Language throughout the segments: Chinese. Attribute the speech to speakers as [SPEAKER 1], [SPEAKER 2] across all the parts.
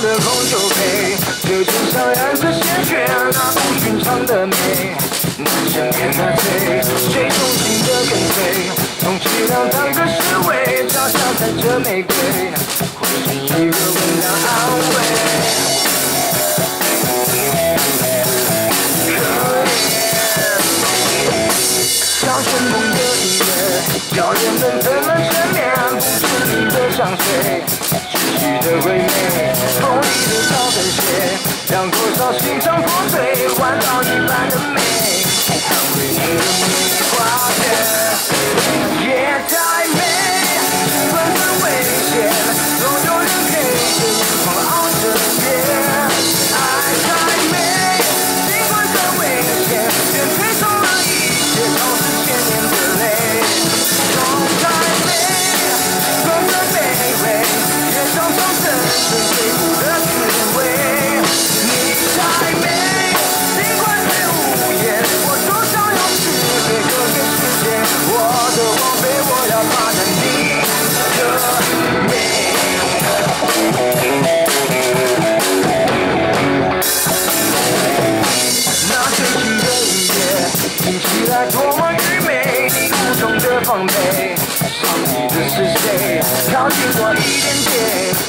[SPEAKER 1] 有点像染着鲜血，那不寻常的美。你身边的谁，谁忠心的跟随？从凄凉当个侍卫，脚下踩着玫瑰，或是一个温暖安慰。像旋风的音乐，叫人们怎么缠绵？不知名的香水，持续的唯美，让多少心肠破碎，换到一般的美。我愚昧，你无从的防备。上你的是谁？靠近我一点点，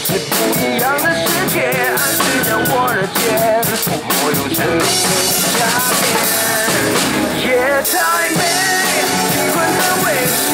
[SPEAKER 1] 是不一样的世界，暗示着我的肩，我用生命的加冕。夜太美，尽管很危险